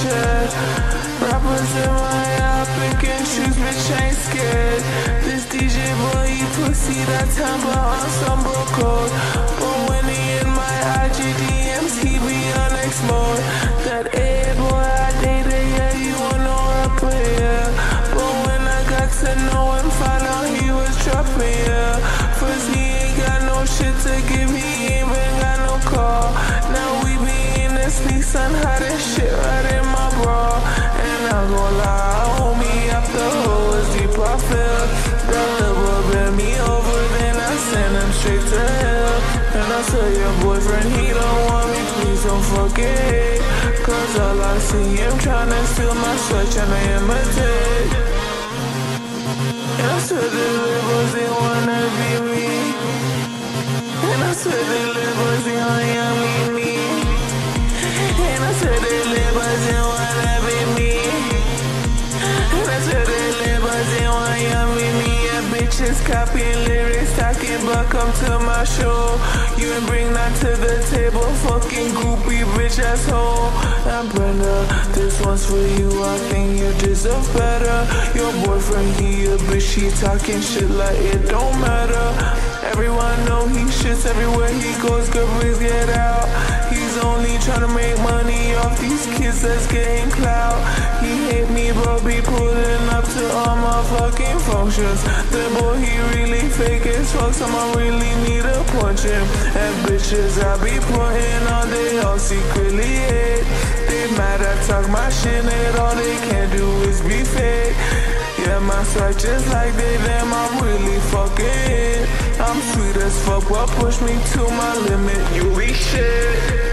Shed. Rappers in my head. I pick and choose, bitch, ain't scared. This DJ boy, he pussy that time, but on some code. But when he in my IG DMs, he be on X mode. That A boy I dated, yeah, you wanna know rapper, yeah. But when I got to know him, found out he was dropping, yeah. First he ain't got no shit to give, he ain't even got no call Now we be in the sneaks and Tell your boyfriend he don't want me, please don't hate. Cause all I see him tryna steal my sweat, tryna imitate. Swear the bitches copying lyrics, talking but come to my show. You ain't bring that to the table, fucking groupie bitch asshole. And Brenda, this one's for you. I think you deserve better. Your boyfriend, he a bitch, he talking shit like it don't matter. Everyone know he shits everywhere he goes. Good please get out. Off these kids that's getting clout. He hate me, but be pulling up to all my fucking functions. The boy, he really fake as fuck, so I really need to punch him. And bitches I be putting on, they all secretly hate. They mad I talk my shit, and all they can do is be fake. Yeah, my swag just like they them, I'm really fucking. I'm sweet as fuck, what push me to my limit? You reach shit.